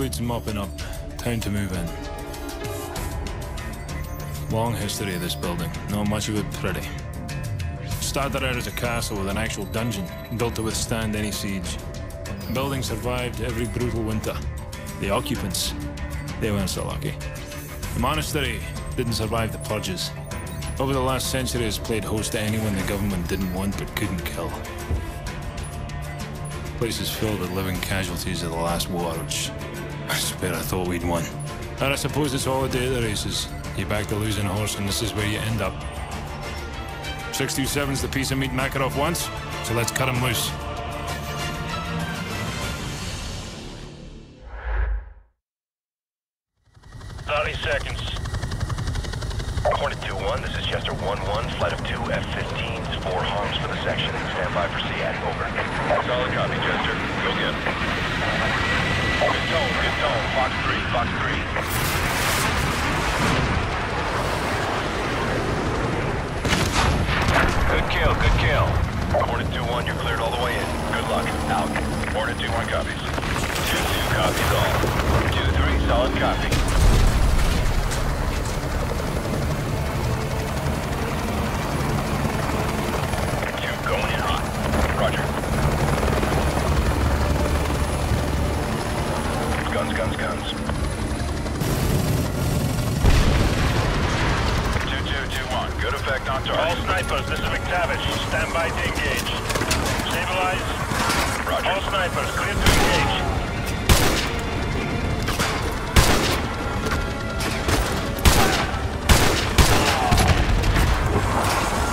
Fleets mopping up. Time to move in. Long history of this building. Not much of it pretty. Started out as a castle with an actual dungeon, built to withstand any siege. The building survived every brutal winter. The occupants, they weren't so lucky. The monastery didn't survive the purges. Over the last century has played host to anyone the government didn't want but couldn't kill. Place is filled with living casualties of the last war, which I swear I thought we'd won. And I suppose it's all a day of the races. You back the losing horse and this is where you end up. 627's the piece of meat Makarov wants, so let's cut him loose. Kill, good kill. Hornet 2-1, you're cleared all the way in. Good luck. Out. Hornet 2-1 copies. 2-2 copies all. 2-3, solid copy. Two going in hot. Roger. Guns, guns, guns. 2-2-2-1. Good effect on target. All snipers, this is McTavish. Stand by to engage. Stabilize. Roger. All snipers, clear to engage.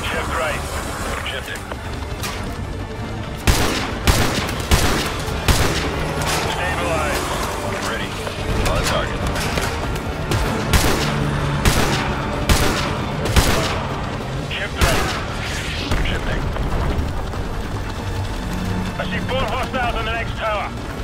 Shift right. Shifting. Stabilize. Ready. On target. I see four hostiles in the next tower.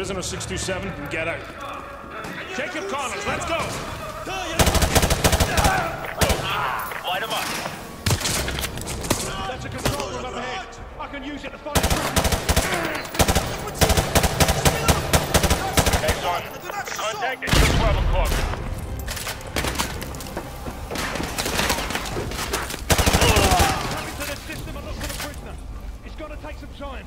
Prisoner 627, and get out. Your corners. Let's go. Light 'em up. That's a control room up ahead. I can use it to find a Contact at 12 o'clock. Coming to the system and look for the prisoner. It's gonna take some time.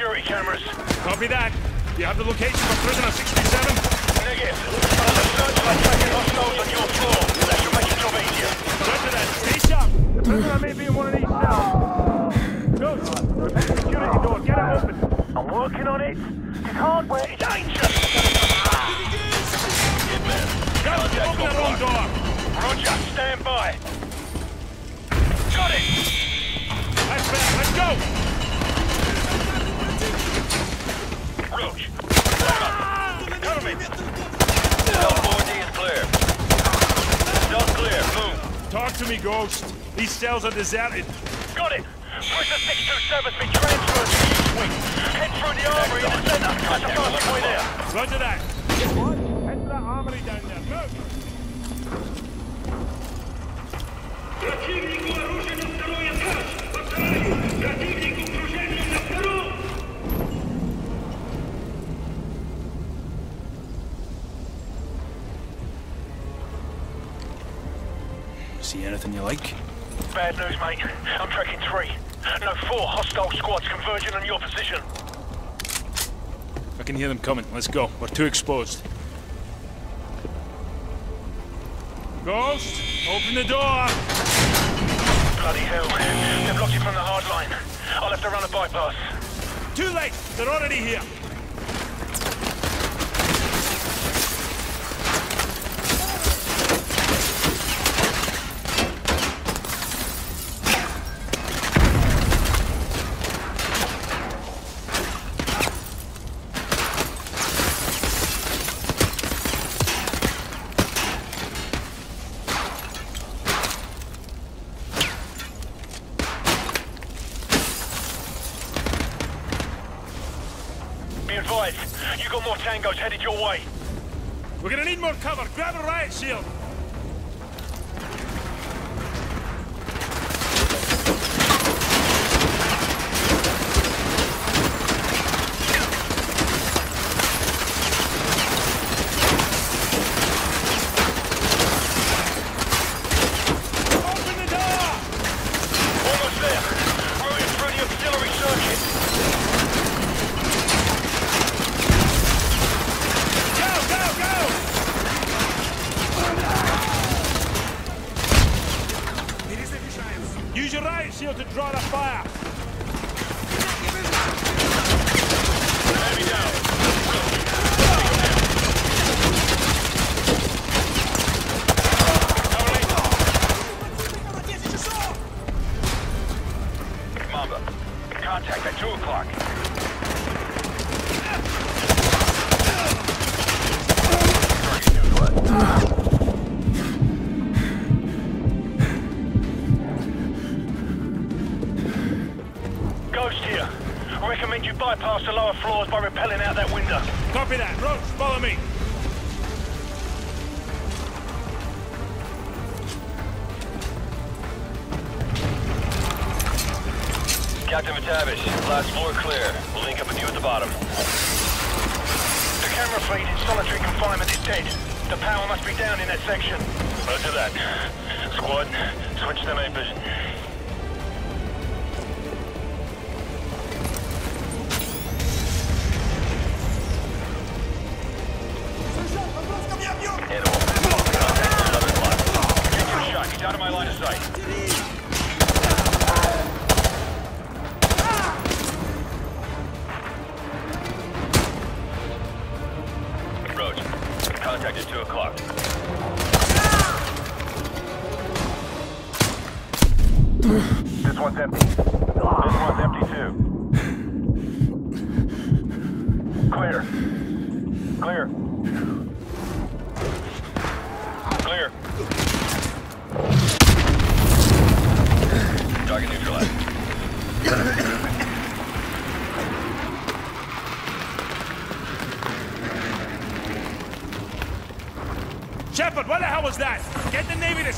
You have the location for prisoner 67? Negative. I'll searchlight tracking hostiles on your floor. That should make your job easier. Roger that. Stay sharp. The prisoner may be in one of these cells. Good. Protect the security door. Get it open. I'm working on it. His hardware is danger. Go. Open the wrong door. Roger, stand by. Got it. That's better. Let's go. Roach. Cover me. Cell 4D is clear. Cell's clear. Move. Talk to me, Ghost. These cells are deserted. Got it. Prisoner 627's been transferred to East Wing. Head through the armory in the center. Catch a passing way there. Roger that. Head to that armory down there. Move. Anything you like? Bad news, mate. I'm tracking three. No, four hostile squads converging on your position. I can hear them coming. Let's go. We're too exposed. Ghost, open the door. Bloody hell. They've blocked you from the hard line. I'll have to run a bypass. Too late. They're already here. We're gonna need more cover. Grab a riot shield. Captain McTavish, last floor clear. We'll link up with you at the bottom. The camera feed in solitary confinement is dead. The power must be down in that section. Roger that. Squad, switch to night vision. Animal. Contact 11 o'clock. Take your shot. He's out of my line of sight.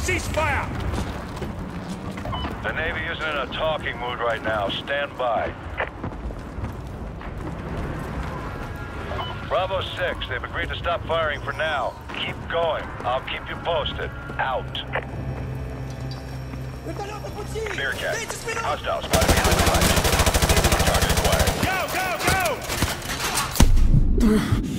The Navy to cease fire! The Navy isn't in a talking mood right now. Stand by. Bravo 6, they've agreed to stop firing for now. Keep going. I'll keep you posted. Out. Bearcat. Hostile spotted behind the. Target acquired. Go, go, go!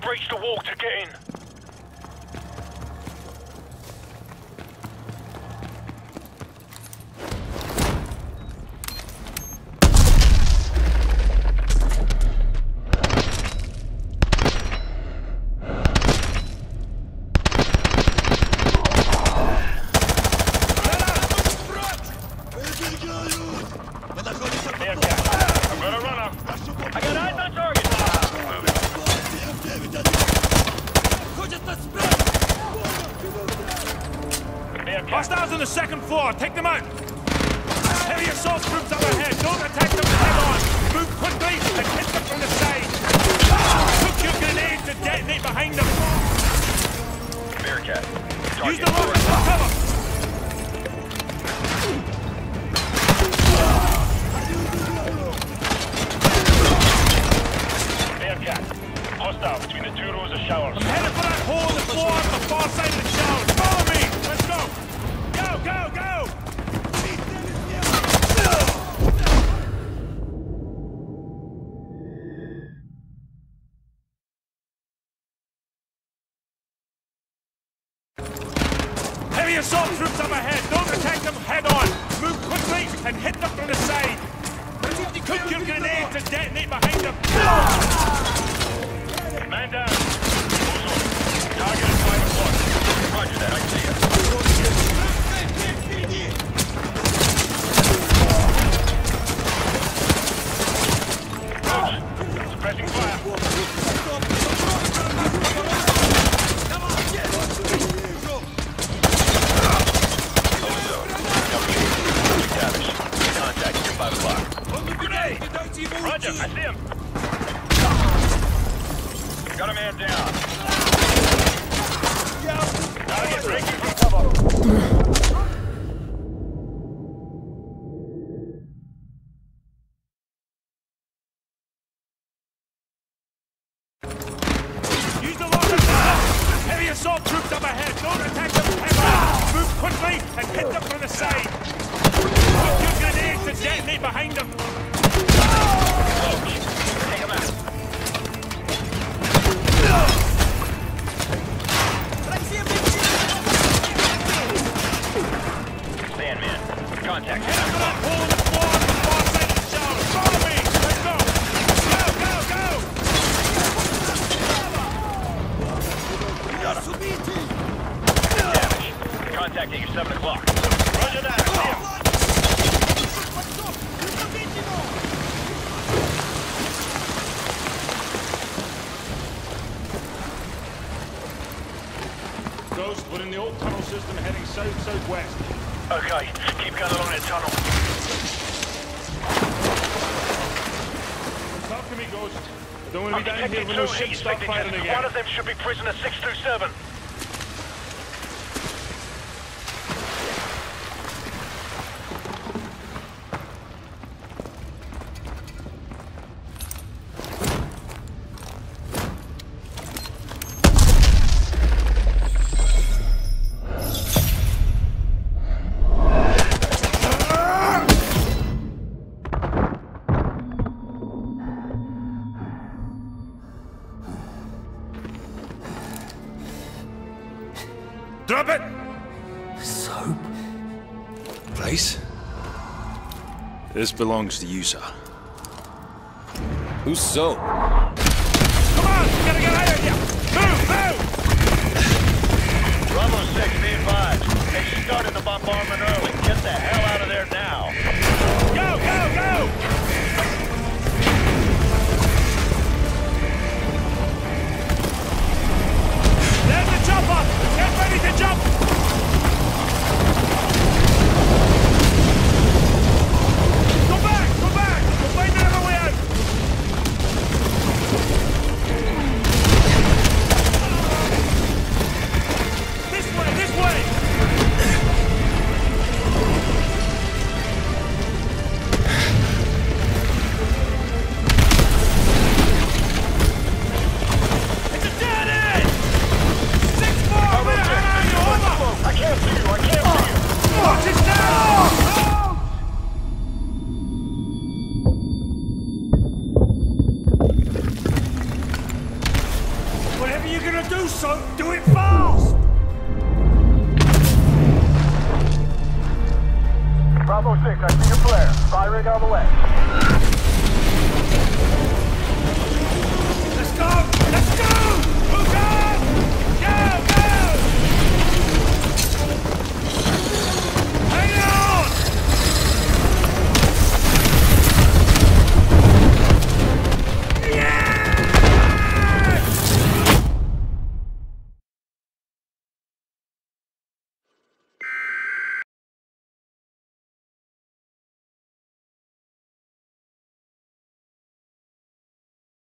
Breach the wall to get in. There, Cap. I'm gonna run up. I got eyes on target. There, Cap. Hostiles on the second floor. Take them out. Heavy assault troops up ahead. Don't attack them head on. Move quickly and hit them from the side. Took your grenade to detonate behind them. Bearcat. Use the rockets for cover. Cap. Hostile between the two rows of showers. I'm Headed for that hole in the floor go! Go, go, go! Damage. Contact at your 7 o'clock. Roger that. We're in the old tunnel system heading south-southwest. Okay, keep going along that tunnel. Talk to me, Ghost. I don't want to be down here when those ships start again. One of them should be prisoner 6 7. This belongs to you, sir. Who's soap? Come on! We gotta get out of here! Move, move! Bravo 6, be advised. They started the bombardment early. Get the hell out of there now.